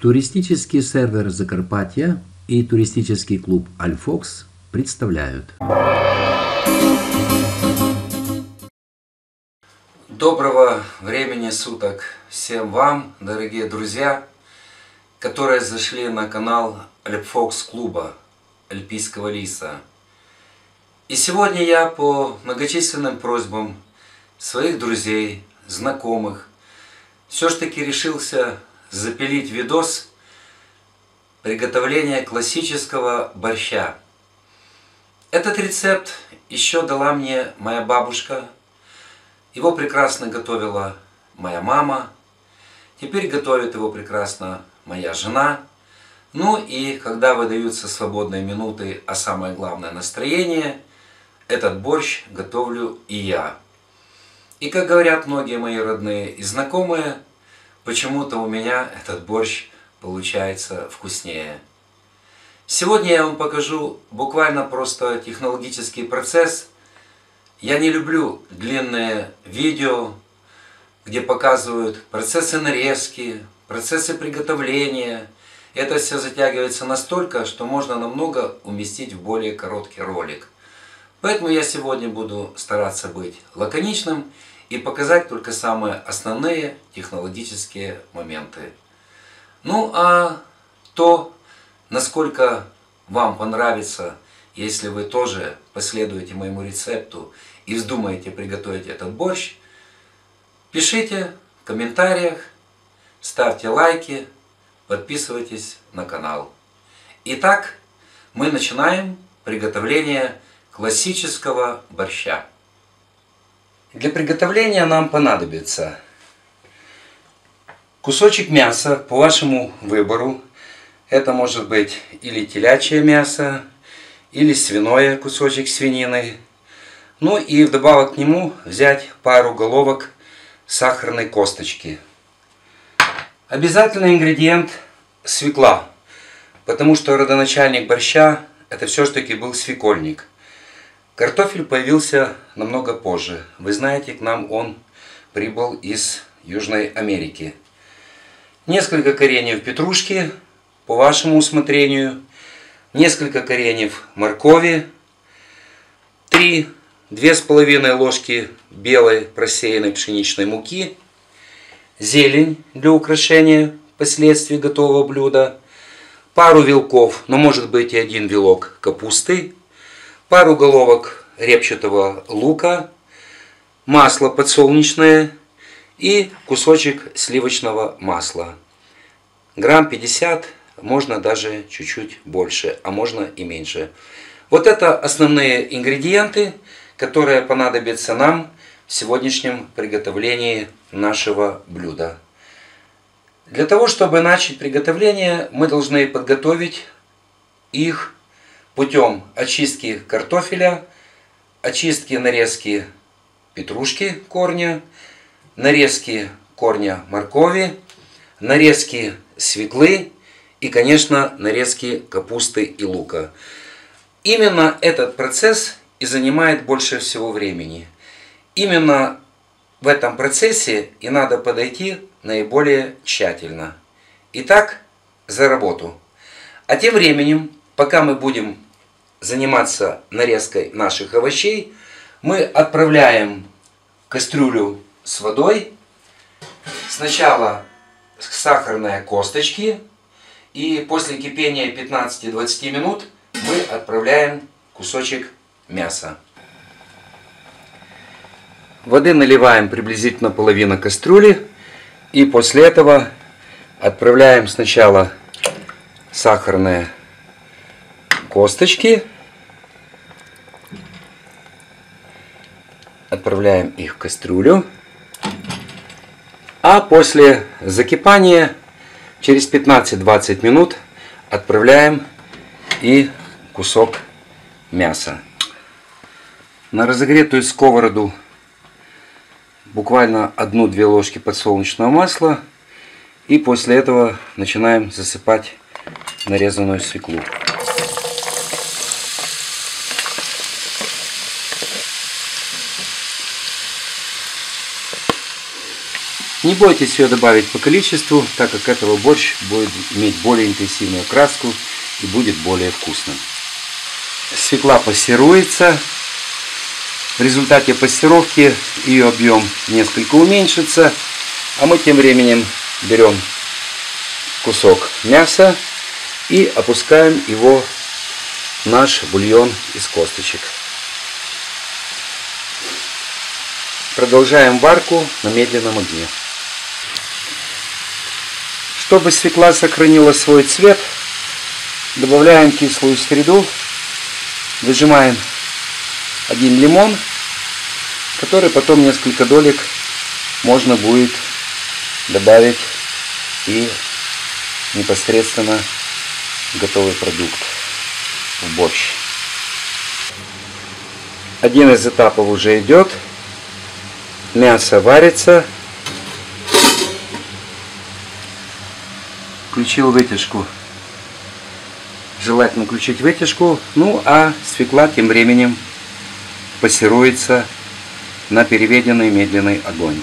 Туристический сервер Закарпатья и туристический клуб «Альфокс» представляют. Доброго времени суток всем вам, дорогие друзья, которые зашли на канал Альфокс клуба Альпийского лиса. И сегодня я по многочисленным просьбам своих друзей, знакомых, все ж таки решился запилить видос приготовления классического борща. Этот рецепт еще дала мне моя бабушка. Его прекрасно готовила моя мама. Теперь готовит его прекрасно моя жена. Ну и когда выдаются свободные минуты, а самое главное настроение, этот борщ готовлю и я. И как говорят многие мои родные и знакомые – почему-то у меня этот борщ получается вкуснее. Сегодня я вам покажу буквально просто технологический процесс. Я не люблю длинные видео, где показывают процессы нарезки, процессы приготовления. Это все затягивается настолько, что можно намного уместить в более короткий ролик. Поэтому я сегодня буду стараться быть лаконичным и показать только самые основные технологические моменты. Ну а то, насколько вам понравится, если вы тоже последуете моему рецепту и вздумаете приготовить этот борщ, пишите в комментариях, ставьте лайки, подписывайтесь на канал. Итак, мы начинаем приготовление классического борща. Для приготовления нам понадобится кусочек мяса по вашему выбору. Это может быть или телячье мясо, или свиное кусочек свинины. Ну и вдобавок к нему взять пару головок сахарной косточки. Обязательный ингредиент свекла, потому что родоначальник борща это все-таки был свекольник. Картофель появился намного позже. Вы знаете, к нам он прибыл из Южной Америки. Несколько кореньев петрушки по вашему усмотрению. Несколько кореньев моркови. Три, две с половиной ложки белой просеянной пшеничной муки. Зелень для украшения последствий готового блюда. Пару вилков, но может быть и один вилок капусты пару головок репчатого лука, масло подсолнечное и кусочек сливочного масла. Грамм 50, можно даже чуть-чуть больше, а можно и меньше. Вот это основные ингредиенты, которые понадобятся нам в сегодняшнем приготовлении нашего блюда. Для того, чтобы начать приготовление, мы должны подготовить их путем очистки картофеля, очистки нарезки петрушки корня, нарезки корня моркови, нарезки свеклы и, конечно, нарезки капусты и лука. Именно этот процесс и занимает больше всего времени. Именно в этом процессе и надо подойти наиболее тщательно. Итак, за работу. А тем временем пока мы будем заниматься нарезкой наших овощей, мы отправляем кастрюлю с водой. Сначала сахарные косточки. И после кипения 15-20 минут мы отправляем кусочек мяса. Воды наливаем приблизительно половину кастрюли. И после этого отправляем сначала сахарные косточки. Отправляем их в кастрюлю. А после закипания через 15-20 минут отправляем и кусок мяса. На разогретую сковороду буквально 1-2 ложки подсолнечного масла. И после этого начинаем засыпать нарезанную свеклу. Не бойтесь ее добавить по количеству, так как этого борщ будет иметь более интенсивную краску и будет более вкусным. Свекла пассируется. В результате пассировки ее объем несколько уменьшится, а мы тем временем берем кусок мяса и опускаем его в наш бульон из косточек. Продолжаем варку на медленном огне. Чтобы свекла сохранила свой цвет, добавляем кислую среду, выжимаем один лимон, который потом несколько долек можно будет добавить и непосредственно готовый продукт в борщ. Один из этапов уже идет. Мясо варится. Включил вытяжку. Желательно включить вытяжку. Ну а свекла тем временем пассируется на переведенный медленный огонь.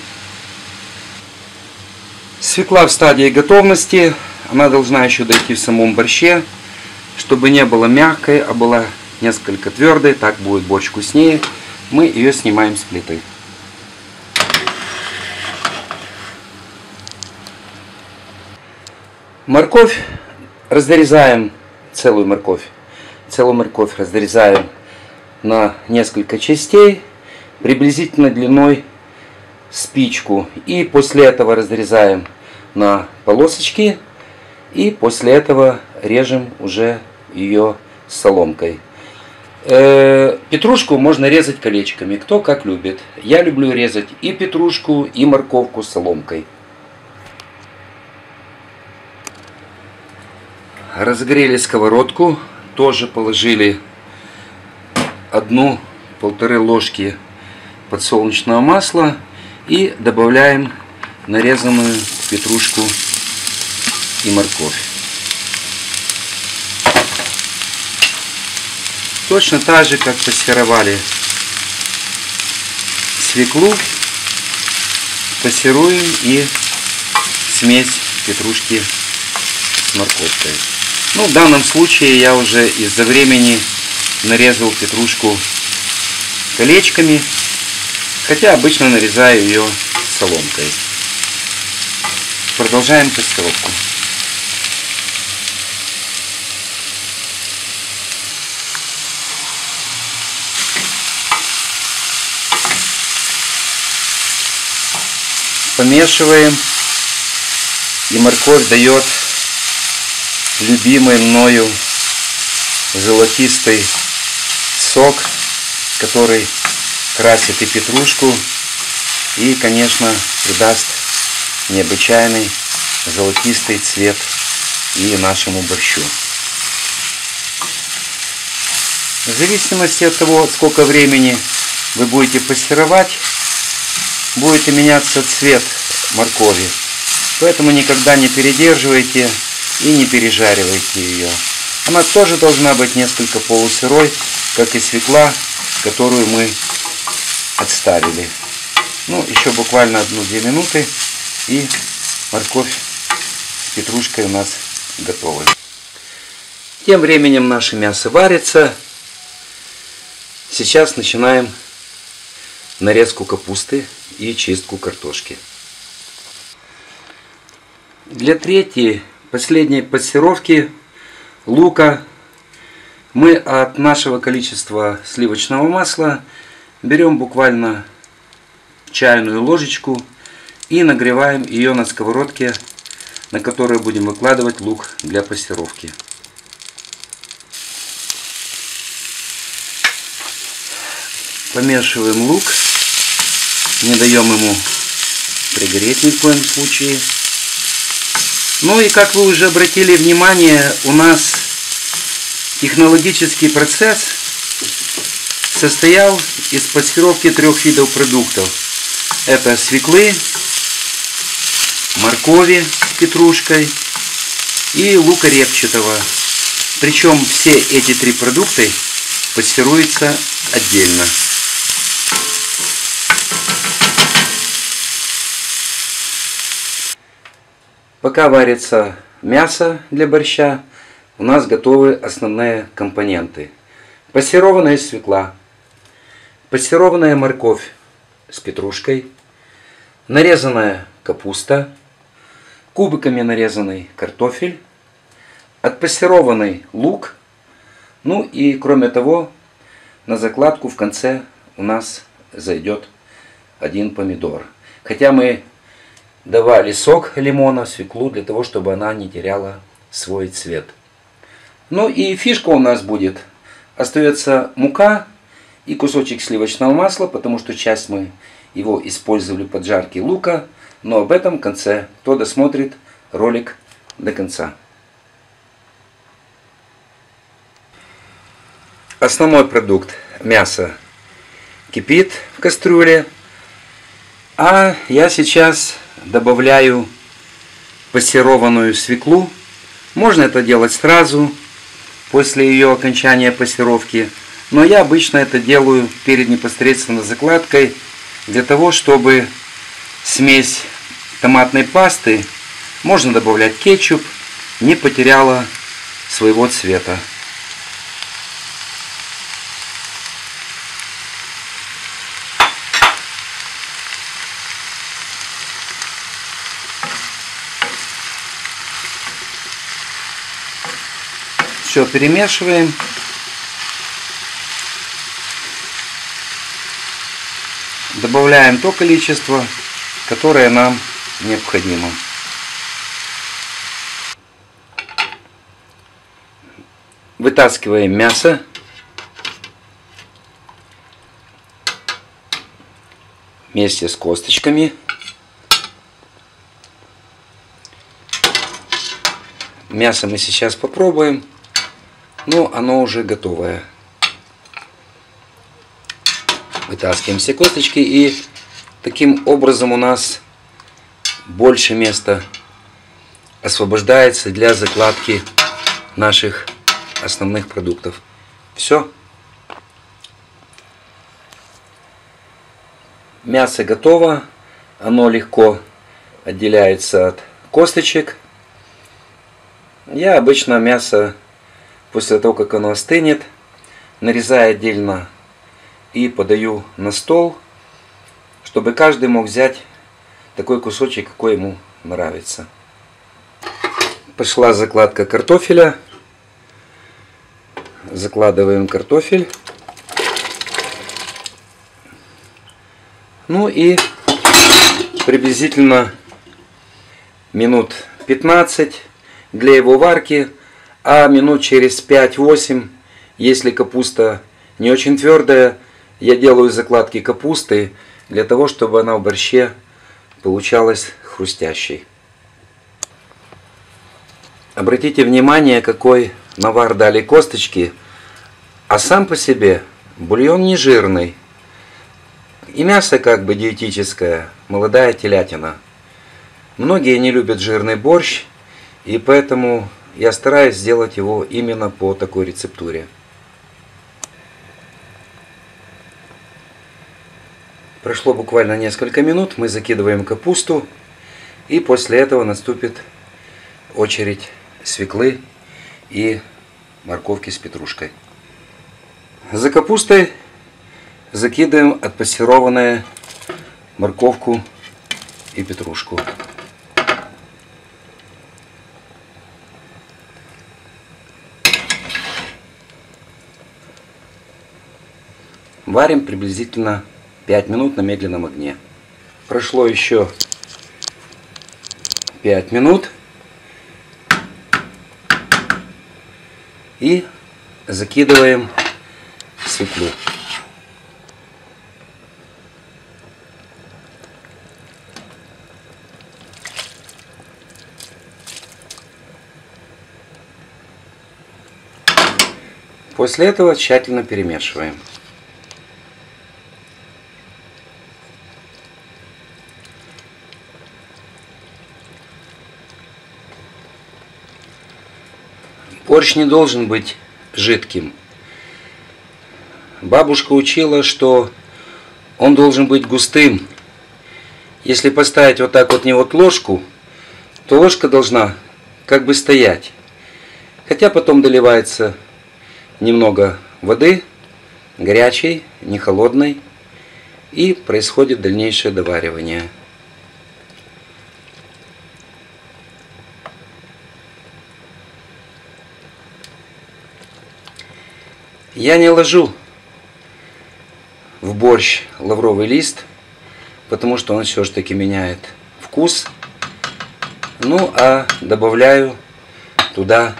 Свекла в стадии готовности. Она должна еще дойти в самом борще, чтобы не было мягкой, а была несколько твердой. Так будет борщ вкуснее. Мы ее снимаем с плиты. Морковь разрезаем, целую морковь, целую морковь разрезаем на несколько частей, приблизительно длиной спичку. И после этого разрезаем на полосочки. И после этого режем уже ее соломкой. Э, петрушку можно резать колечками, кто как любит. Я люблю резать и петрушку, и морковку соломкой. Разогрели сковородку, тоже положили одну-полторы ложки подсолнечного масла и добавляем нарезанную петрушку и морковь. Точно так же, как пассеровали свеклу, пассируем и смесь петрушки с морковкой. Ну, в данном случае я уже из-за времени нарезал петрушку колечками, хотя обычно нарезаю ее соломкой. Продолжаем пастировку. Помешиваем, и морковь дает любимый мною золотистый сок, который красит и петрушку, и, конечно, придаст необычайный золотистый цвет и нашему борщу. В зависимости от того, сколько времени вы будете пассеровать, будет меняться цвет моркови. Поэтому никогда не передерживайте и не пережаривайте ее. Она тоже должна быть несколько полусырой, как и свекла, которую мы отставили. Ну, еще буквально одну-две минуты, и морковь с петрушкой у нас готовы. Тем временем наше мясо варится. Сейчас начинаем нарезку капусты и чистку картошки. Для третьей последней пассировки лука мы от нашего количества сливочного масла берем буквально чайную ложечку и нагреваем ее на сковородке, на которой будем выкладывать лук для пассировки. Помешиваем лук, не даем ему пригореть ни в коем случае. Ну и как вы уже обратили внимание, у нас технологический процесс состоял из пассировки трех видов продуктов. Это свеклы, моркови с петрушкой и лука репчатого. Причем все эти три продукта пассируются отдельно. Пока варится мясо для борща, у нас готовы основные компоненты. Пассерованная свекла, пассерованная морковь с петрушкой, нарезанная капуста, кубиками нарезанный картофель, отпассерованный лук, ну и кроме того, на закладку в конце у нас зайдет один помидор. Хотя мы давали сок лимона, свеклу, для того, чтобы она не теряла свой цвет. Ну и фишка у нас будет. Остается мука и кусочек сливочного масла, потому что часть мы его использовали под жарки лука. Но об этом в конце. Кто досмотрит ролик до конца. Основной продукт мясо кипит в кастрюле. А я сейчас добавляю пассерованную свеклу. Можно это делать сразу, после ее окончания пассировки. Но я обычно это делаю перед непосредственно закладкой, для того, чтобы смесь томатной пасты, можно добавлять кетчуп, не потеряла своего цвета. Все перемешиваем. Добавляем то количество, которое нам необходимо. Вытаскиваем мясо. Вместе с косточками. Мясо мы сейчас попробуем но оно уже готовое. Вытаскиваем все косточки и таким образом у нас больше места освобождается для закладки наших основных продуктов. Все. Мясо готово. Оно легко отделяется от косточек. Я обычно мясо После того, как оно остынет, нарезаю отдельно и подаю на стол, чтобы каждый мог взять такой кусочек, какой ему нравится. Пошла закладка картофеля. Закладываем картофель. Ну и приблизительно минут 15 для его варки а минут через 5-8, если капуста не очень твердая, я делаю закладки капусты для того, чтобы она в борще получалась хрустящей. Обратите внимание, какой навар дали косточки, а сам по себе бульон не жирный. И мясо как бы диетическое, молодая телятина. Многие не любят жирный борщ, и поэтому я стараюсь сделать его именно по такой рецептуре. Прошло буквально несколько минут, мы закидываем капусту, и после этого наступит очередь свеклы и морковки с петрушкой. За капустой закидываем отпассерованную морковку и петрушку. Варим приблизительно 5 минут на медленном огне. Прошло еще 5 минут. И закидываем свеклу. После этого тщательно перемешиваем. Борщ не должен быть жидким. Бабушка учила, что он должен быть густым. Если поставить вот так вот не вот ложку, то ложка должна как бы стоять. Хотя потом доливается немного воды, горячей, не холодной, и происходит дальнейшее доваривание. Я не ложу в борщ лавровый лист, потому что он все-таки меняет вкус. Ну, а добавляю туда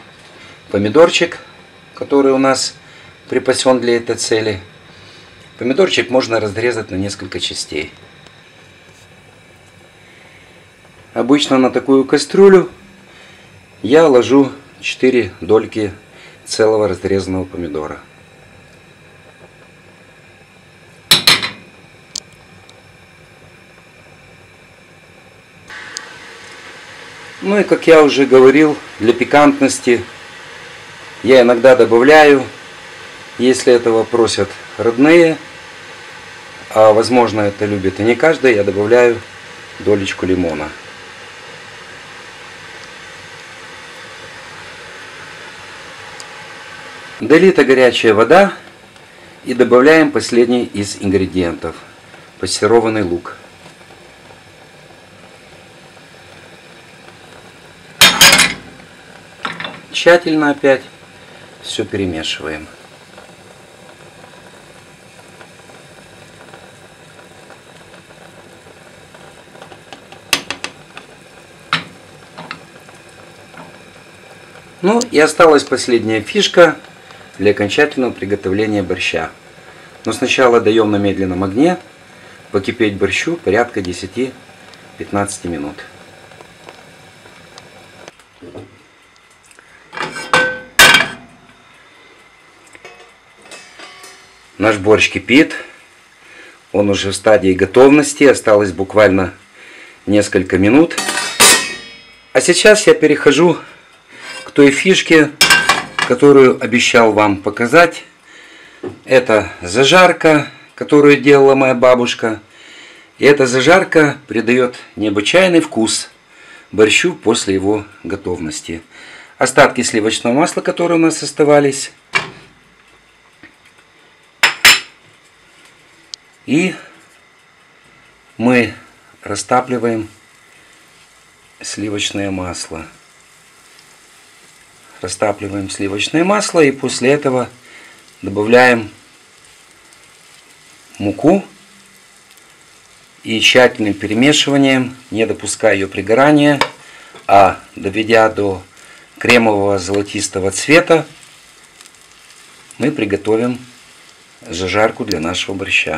помидорчик, который у нас припасен для этой цели. Помидорчик можно разрезать на несколько частей. Обычно на такую кастрюлю я ложу 4 дольки целого разрезанного помидора. Ну и как я уже говорил, для пикантности я иногда добавляю, если этого просят родные, а возможно это любит и не каждый, я добавляю долечку лимона. Долита горячая вода и добавляем последний из ингредиентов – пассерованный лук. Тщательно опять все перемешиваем. Ну и осталась последняя фишка для окончательного приготовления борща. Но сначала даем на медленном огне покипеть борщу порядка 10-15 минут. Наш борщ кипит. Он уже в стадии готовности. Осталось буквально несколько минут. А сейчас я перехожу к той фишке, которую обещал вам показать. Это зажарка, которую делала моя бабушка. И эта зажарка придает необычайный вкус борщу после его готовности. Остатки сливочного масла, которые у нас оставались. И мы растапливаем сливочное масло. Растапливаем сливочное масло и после этого добавляем муку и тщательным перемешиванием, не допуская ее пригорания, а доведя до кремового золотистого цвета, мы приготовим зажарку для нашего борща.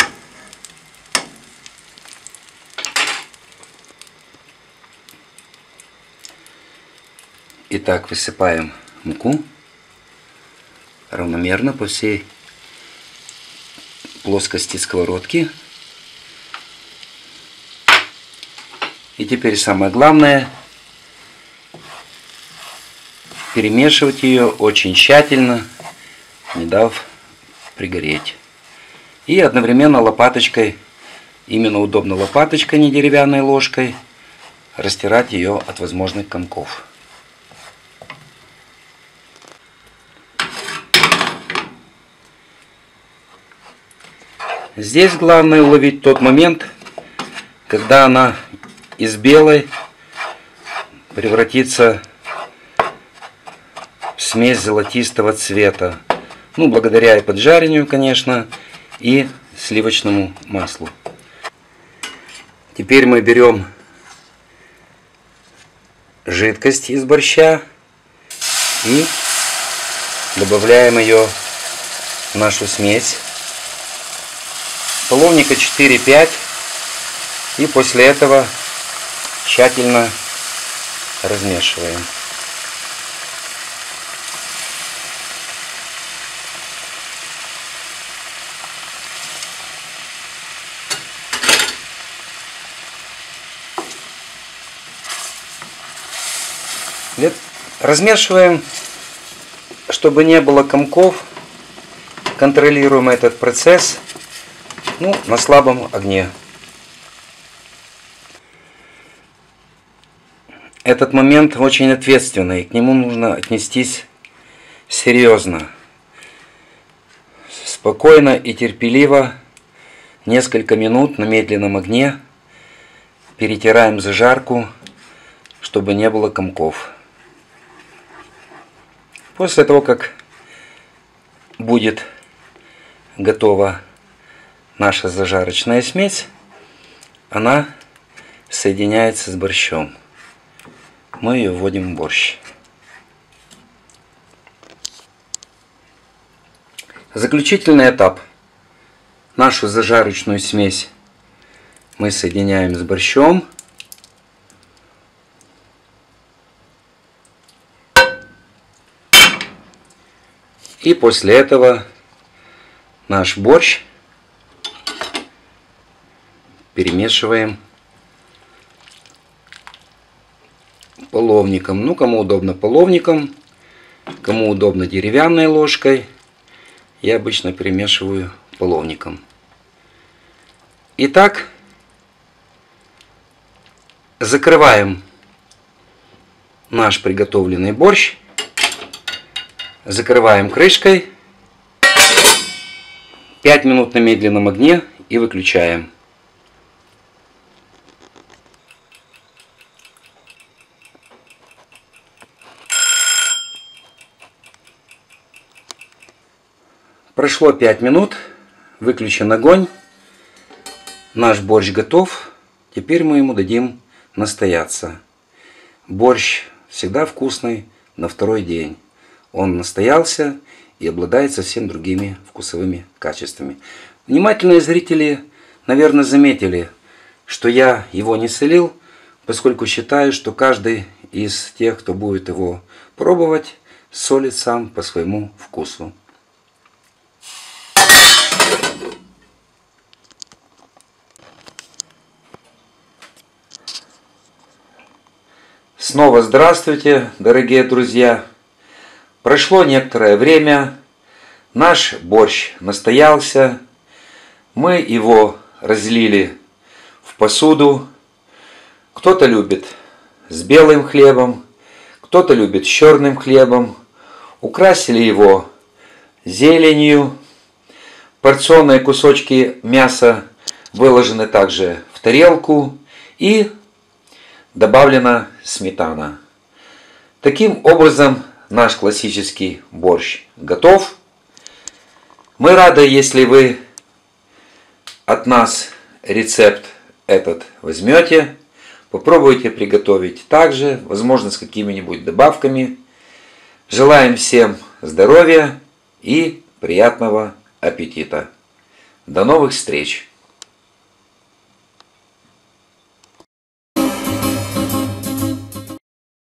Итак, высыпаем муку равномерно по всей плоскости сковородки. И теперь самое главное перемешивать ее очень тщательно, не дав пригореть. И одновременно лопаточкой, именно удобно лопаточкой, не деревянной ложкой, растирать ее от возможных комков. Здесь главное уловить тот момент, когда она из белой превратится в смесь золотистого цвета. Ну, благодаря и поджарению, конечно, и сливочному маслу. Теперь мы берем жидкость из борща и добавляем ее в нашу смесь половника 4-5 и после этого тщательно размешиваем. Размешиваем, чтобы не было комков. Контролируем этот процесс ну, на слабом огне. этот момент очень ответственный, к нему нужно отнестись серьезно, спокойно и терпеливо, несколько минут на медленном огне перетираем зажарку, чтобы не было комков. После того, как будет готова наша зажарочная смесь, она соединяется с борщом. Мы ее вводим в борщ. Заключительный этап. Нашу зажарочную смесь мы соединяем с борщом. И после этого наш борщ перемешиваем половником. Ну, кому удобно половником, кому удобно деревянной ложкой. Я обычно перемешиваю половником. Итак, закрываем наш приготовленный борщ. Закрываем крышкой. 5 минут на медленном огне и выключаем. Прошло 5 минут, выключен огонь, наш борщ готов, теперь мы ему дадим настояться. Борщ всегда вкусный на второй день. Он настоялся и обладает совсем другими вкусовыми качествами. Внимательные зрители, наверное, заметили, что я его не солил, поскольку считаю, что каждый из тех, кто будет его пробовать, солит сам по своему вкусу. Снова здравствуйте, дорогие друзья! Прошло некоторое время, наш борщ настоялся, мы его разлили в посуду. Кто-то любит с белым хлебом, кто-то любит с черным хлебом. Украсили его зеленью. Порционные кусочки мяса выложены также в тарелку и добавлена сметана. Таким образом, наш классический борщ готов. Мы рады, если вы от нас рецепт этот возьмете, попробуйте приготовить также, возможно, с какими-нибудь добавками. Желаем всем здоровья и приятного аппетита. До новых встреч!